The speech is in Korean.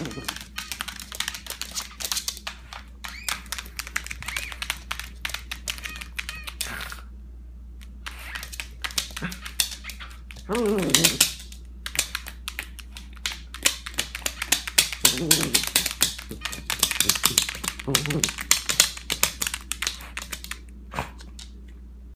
음.